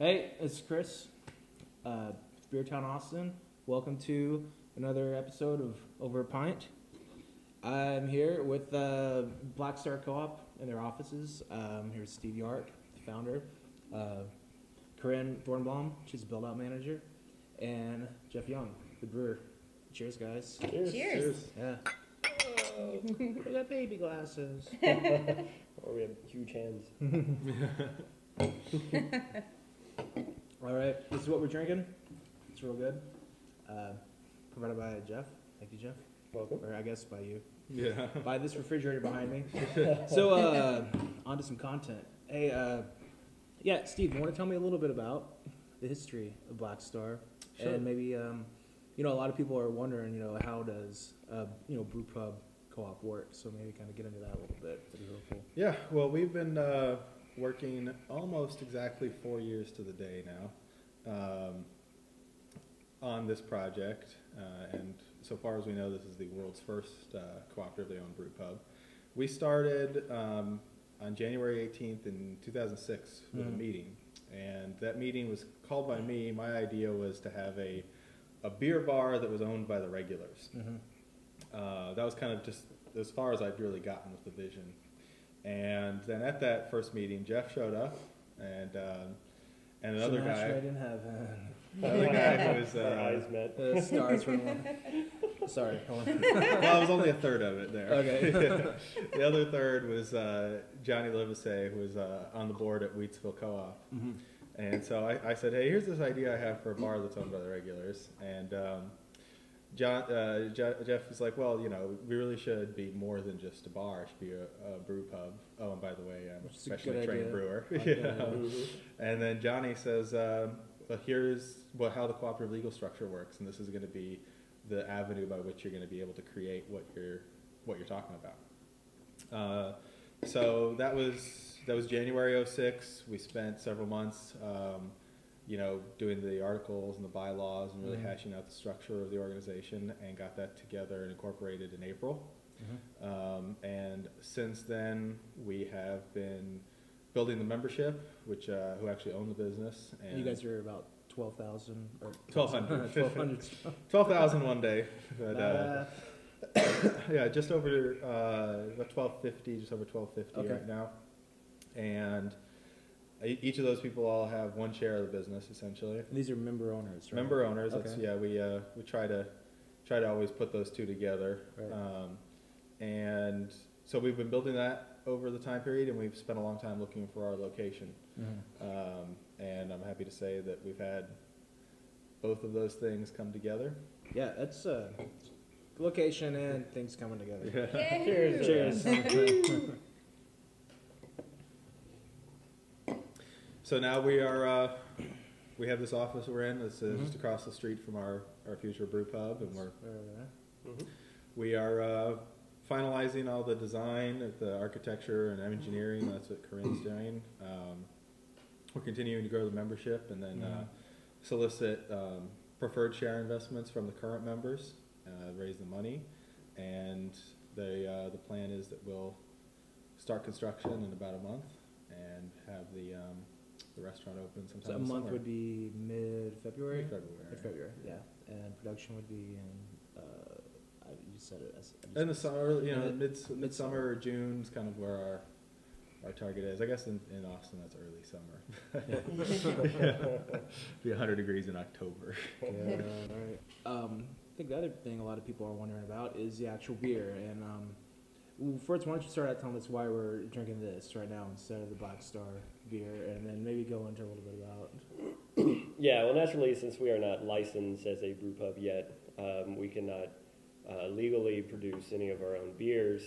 Hey, it's Chris, uh, Beertown Austin. Welcome to another episode of Over a Pint. I'm here with uh, Black Star Co-op in their offices. Um, here's Steve Yarak, the founder. Uh, Karrine Thornblom, she's a build-out manager, and Jeff Young, the brewer. Cheers, guys. Cheers. Cheers. Yeah. Look at that baby glasses. Or we have huge hands. All right, this is what we're drinking. It's real good. Uh, provided by Jeff. Thank you, Jeff. Welcome. Or I guess by you. Yeah. By this refrigerator behind me. so, uh, on to some content. Hey, uh, yeah, Steve, you want to tell me a little bit about the history of Black Star? Sure. And maybe, um, you know, a lot of people are wondering, you know, how does, uh, you know, brew pub co-op work? So maybe kind of get into that a little bit. That'd be real cool. Yeah, well, we've been uh, working almost exactly four years to the day now um, on this project. Uh, and so far as we know, this is the world's first uh, cooperatively owned brew pub. We started um, on January 18th in 2006 with Mhm. a meeting. And that meeting was called by me. My idea was to have a, a beer bar that was owned by the regulars. Mm-hmm. Uh, that was kind of just as far as I'd really gotten with the vision. And then at that first meeting, Jeff showed up, and um, and another Smash guy, right in heaven. another guy who was uh, eyes met. The stars from. Sorry. hold on. well, I was only a third of it there. Okay. the other third was uh, Johnny Livesey, who was uh, on the board at Wheatsville Co-op. Mhm. And so I, I said, hey, here's this idea I have for a bar that's owned by the regulars. And um, John, uh, Jeff was like, well, you know, we really should be more than just a bar. It should be a, a brew pub. Oh, and by the way, I'm Which a specially trained idea. brewer. Yeah. uh, Mhm. And then Johnny says, um, well, here's what, how the cooperative legal structure works, and this is going to be the avenue by which you're going to be able to create what you're, what you're talking about. Uh, so that was, that was January 06. We spent several months, um, you know, doing the articles and the bylaws and really Mhm. hashing out the structure of the organization and got that together and incorporated in April. Mhm. Um, and since then, we have been building the membership, which uh, who actually own the business. And You guys are about twelve thousand or 1,200. Twelve hundred. twelve thousand one day, but uh, yeah, just over uh, about twelve fifty, just over twelve fifty Okay. right now. And each of those people all have one share of the business essentially. These are member owners, right? Member owners. That's Okay. yeah. We uh, we try to try to always put those two together. Right. Um, and so we've been building that over the time period, and we've spent a long time looking for our location. Mhm. Um, and I'm happy to say that we've had both of those things come together. Yeah, that's uh, location and things coming together. Cheers. Cheers. So now we are, uh, we have this office we're in. This is Mhm. just across the street from our, our future brew pub, and we're Uh, Mhm. we are uh, finalizing all the design, the architecture and engineering. That's what Karrine's doing. Um, we're continuing to grow the membership, and then uh, Mhm. solicit um, preferred share investments from the current members, uh, raise the money, and the uh, the plan is that we'll start construction in about a month and have the um, the restaurant open sometime so a in the month summer. would be mid February. February. Mid-February, yeah. And production would be in. Uh, I, you said it. As, I just- In the summer, you know, Mid- mid midsummer. midsummer or June is kind of where our our target is. I guess in, in Austin that's early summer. Be 100 degrees in October. Yeah, all right. Um, I think the other thing a lot of people are wondering about is the actual beer. And um, well, first, why don't you start out telling us why we're drinking this right now instead of the Black Star beer, and then maybe go into a little bit about. Yeah, well, naturally, since we are not licensed as a brew pub yet, um, we cannot uh, legally produce any of our own beers.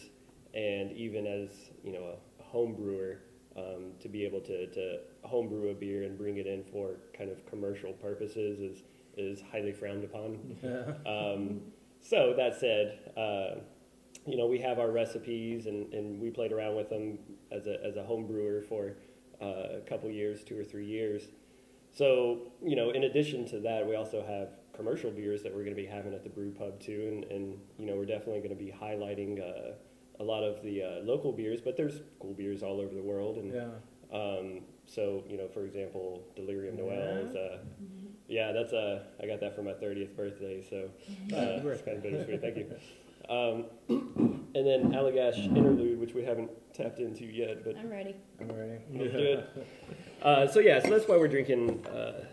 And even as you know, a home brewer, um, to be able to, to home brew a beer and bring it in for kind of commercial purposes is is highly frowned upon. Um, so that said, uh, you know, we have our recipes and, and we played around with them as a, as a home brewer for uh, a couple years, two or three years. So, you know, in addition to that, we also have commercial beers that we're going to be having at the brew pub too. And, and you know, we're definitely going to be highlighting uh, a lot of the uh, local beers, but there's cool beers all over the world. And Yeah. um, So, you know, for example, Delirium Noel is, uh, yeah, that's, uh, I got that for my 30th birthday, so uh, it's kind of bittersweet. Thank you. Um, and then Allagash Interlude, which we haven't tapped into yet, but I'm ready. I'm ready. Let's do it. Uh, so yeah, so that's why we're drinking uh,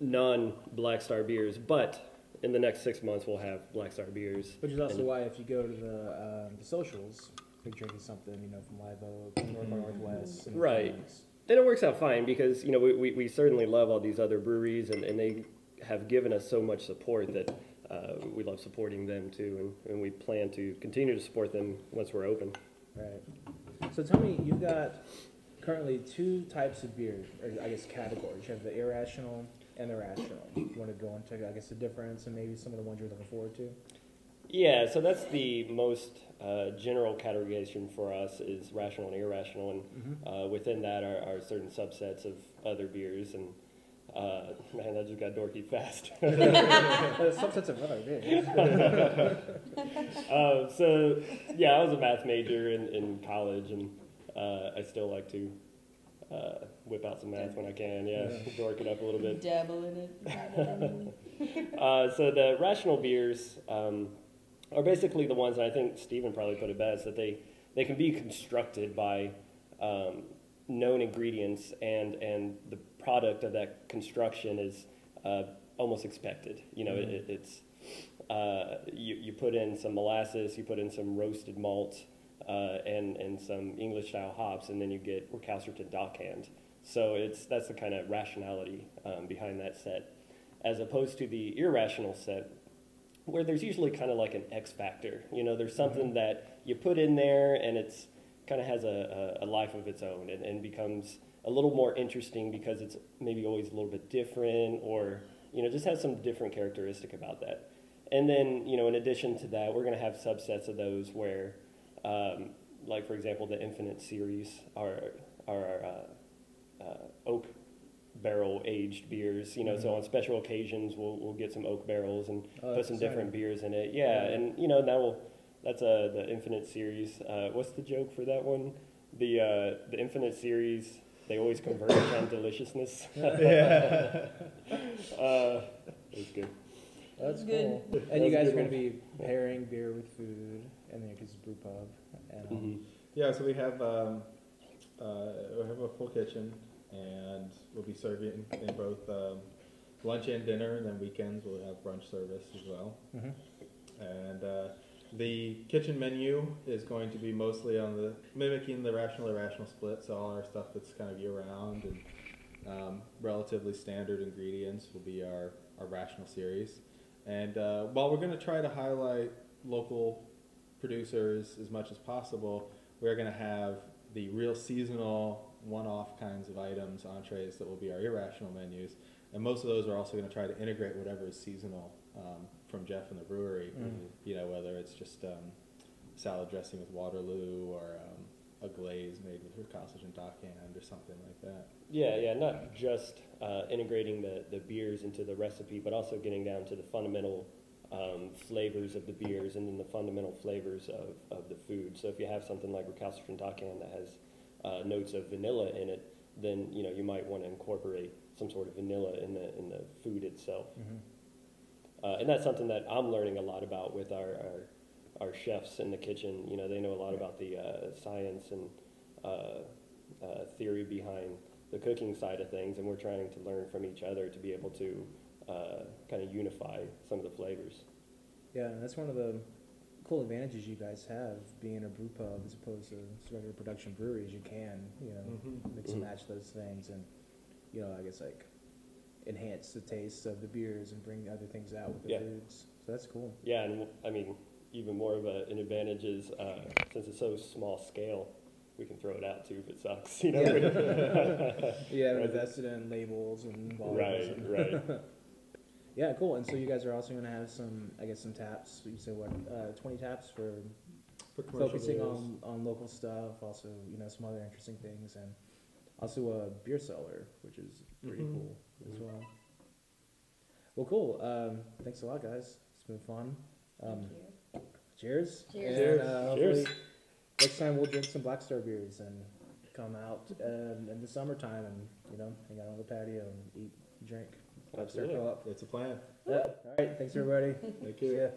non-Black Star beers. But in the next six months, we'll have Black Star beers. Which is also And- why if you go to the um, the socials, you're drinking something, you know, from Live Oak, North by Northwest. and Right. things. And it works out fine because you know we, we, we certainly love all these other breweries, and, and they have given us so much support that uh, we love supporting them too, and, and we plan to continue to support them once we're open. Right. So tell me, you've got currently two types of beer, or I guess categories. You have the irrational and the rational. You want to go into, I guess, the difference and maybe some of the ones you're looking forward to? Yeah, so that's the most uh, general categorization for us is rational and irrational, and uh, within that are, are certain subsets of other beers. And uh, man, I just got dorky fast. Subsets of other beers. uh, so yeah, I was a math major in, in college, and uh, I still like to uh, whip out some math when I can. Yeah, dork it up a little bit. Dabble in it. Uh, so the rational beers um, are basically the ones, and I think Stephen probably put it best, that they, they can be constructed by um, known ingredients, and, and the product of that construction is uh, almost expected. You know, it, it- it's uh, you, you put in some molasses, you put in some roasted malt, uh, and, and some English style hops, and then you get recalcitrant dockhand. So it's that's the kind of rationality um, behind that set as opposed to the irrational set where there's usually kind of like an X factor. You know, there's something that you put in there and it's kind of has a, a, a life of its own and, and becomes a little more interesting because it's maybe always a little bit different or, you know, just has some different characteristic about that. And then, you know, in addition to that, we're going to have subsets of those where, um, like for example, the Infinite series are, are uh, uh, oak barrel aged beers. You know, so on special occasions we'll we'll get some oak barrels and Oh, put some exciting. different beers in it. Yeah, Yeah. and you know that will that's uh, the Infinite series. Uh, what's the joke for that one? The uh, the Infinite series they always converge on deliciousness. yeah. Uh, it's good. That's Good. cool. That And you guys are going to be pairing beer with food, and then because it's brew pub. And, um, Mhm. Yeah, so we have um, uh, we have a full kitchen, and we'll be serving in both um, lunch and dinner, and then weekends we'll have brunch service as well. mhm. And uh, the kitchen menu is going to be mostly on the mimicking the rational irrational split. So all our stuff that's kind of year round and um, relatively standard ingredients will be our, our rational series. And uh, while we're going to try to highlight local producers as much as possible, we're going to have the real seasonal one-off kinds of items, entrees that will be our irrational menus. And most of those are also going to try to integrate whatever is seasonal um, from Jeff and the brewery. Mm. You know, whether it's just um, salad dressing with Waterloo or um, a glaze made with recalcitrant dockhand or something like that. Yeah, yeah, not just uh, integrating the, the beers into the recipe, but also getting down to the fundamental um, flavors of the beers and then the fundamental flavors of, of the food. So if you have something like recalcitrant dockhand that has uh, notes of vanilla in it, then you know you might want to incorporate some sort of vanilla in the in the food itself. Mhm. Uh, and that's something that I'm learning a lot about with our, our, our chefs in the kitchen. You know, they know a lot about the uh, science and uh, uh, theory behind the cooking side of things, and we're trying to learn from each other to be able to uh, kind of unify some of the flavors. Yeah, that's one of the cool advantages you guys have being a brew pub as opposed to regular production breweries. You can, you know, mix and Mhm. match those things, and you know, I guess like enhance the taste of the beers and bring other things out with the Yeah. foods. So that's cool. Yeah, and I mean, even more of a, an advantage is uh, since it's so small scale, we can throw it out too if it sucks. You know, Yeah, Right. invested in labels and bottles. right, and- right. Yeah, cool. And so you guys are also going to have some, I guess, some taps. You said what, uh, twenty taps for For focusing beers. on, on local stuff. Also, you know, some other interesting things, and also a beer cellar, which is pretty Mhm. cool as well. Well, cool. Um, thanks a lot, guys. It's been fun. Um, cheers. Cheers. And, uh, Cheers. Next time we'll drink some Black Star beers and come out um, in the summertime and you know hang out on the patio and eat, drink. Black Star Absolutely. Co-op. It's a plan. Yeah. All right. Thanks everybody. Thank See you. ya.